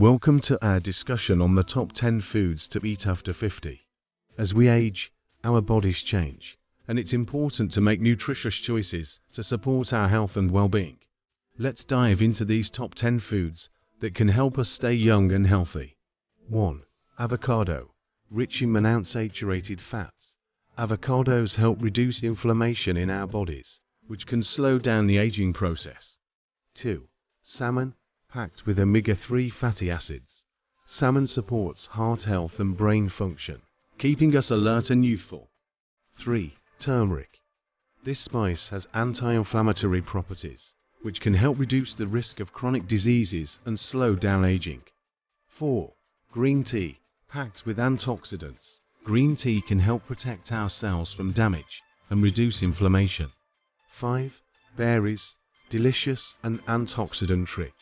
Welcome to our discussion on the top 10 foods to eat after 50. As we age, our bodies change, and it's important to make nutritious choices to support our health and well-being. Let's dive into these top 10 foods that can help us stay young and healthy. 1. Avocado, rich in monounsaturated fats. Avocados help reduce inflammation in our bodies, which can slow down the aging process. 2. Salmon, packed with omega-3 fatty acids. Salmon supports heart health and brain function, keeping us alert and youthful. 3. Turmeric. This spice has anti-inflammatory properties, which can help reduce the risk of chronic diseases and slow down aging. 4. Green tea, packed with antioxidants. Green tea can help protect our cells from damage and reduce inflammation. 5. Berries, delicious and antioxidant rich.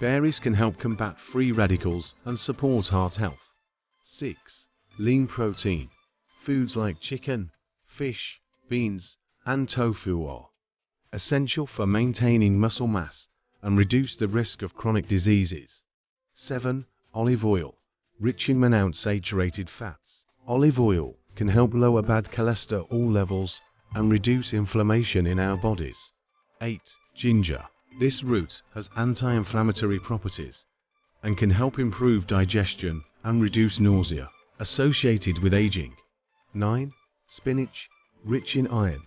Berries can help combat free radicals and support heart health. 6. Lean protein. Foods like chicken, fish, beans, and tofu are essential for maintaining muscle mass and reduce the risk of chronic diseases. 7. Olive oil, rich in monounsaturated fats. Olive oil can help lower bad cholesterol levels and reduce inflammation in our bodies. 8. Ginger. This root has anti-inflammatory properties and can help improve digestion and reduce nausea associated with aging. 9. Spinach, rich in iron,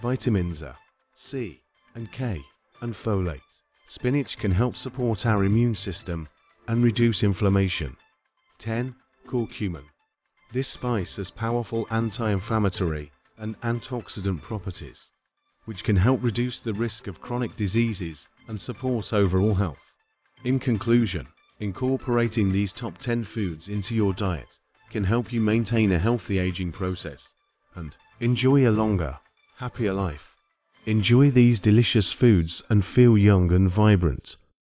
vitamins A, C, and K, and folate. Spinach can help support our immune system and reduce inflammation. 10. Curcumin. This spice has powerful anti-inflammatory and antioxidant properties, which can help reduce the risk of chronic diseases and support overall health. In conclusion, incorporating these top 10 foods into your diet can help you maintain a healthy aging process and enjoy a longer, happier life. Enjoy these delicious foods and feel young and vibrant.